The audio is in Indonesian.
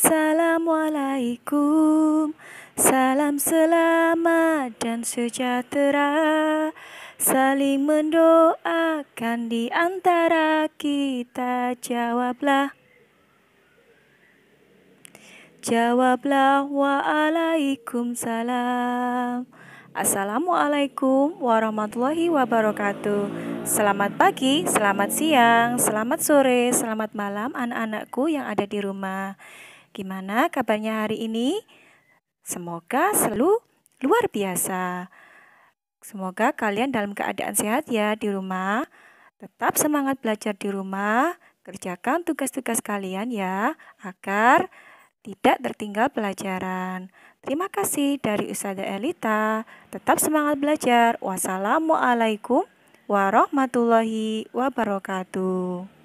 Assalamualaikum. Salam selamat dan sejahtera. Saling mendoakan di antara kita. Jawablah. Jawablah Waalaikumsalam. Assalamualaikum warahmatullahi wabarakatuh. Selamat pagi, selamat siang, selamat sore, selamat malam anak-anakku yang ada di rumah Gimana kabarnya hari ini? Semoga selalu luar biasa Semoga kalian dalam keadaan sehat ya di rumah Tetap semangat belajar di rumah Kerjakan tugas-tugas kalian ya Agar tidak tertinggal pelajaran. Terima kasih dari Ustazah Elita. Tetap semangat belajar. Wassalamualaikum warahmatullahi wabarakatuh.